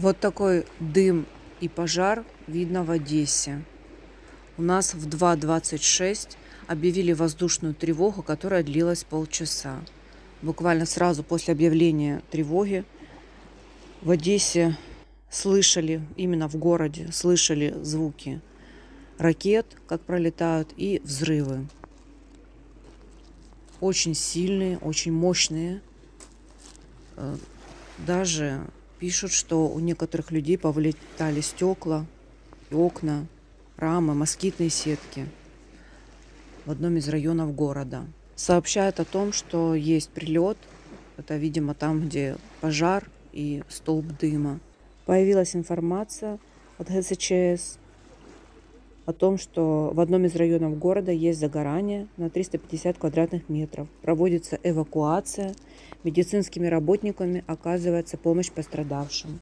Вот такой дым и пожар видно в Одессе. У нас в 2.26 объявили воздушную тревогу, которая длилась полчаса. Буквально сразу после объявления тревоги в Одессе слышали, именно в городе, слышали звуки ракет, как пролетают, и взрывы. Очень сильные, очень мощные. Э, даже Пишут, что у некоторых людей повылетали стекла, окна, рамы, москитные сетки в одном из районов города. Сообщают о том, что есть прилет. Это, видимо, там, где пожар и столб дыма. Появилась информация от ГСЧС о том, что в одном из районов города есть загорание на 350 квадратных метров. Проводится эвакуация. Медицинскими работниками оказывается помощь пострадавшим.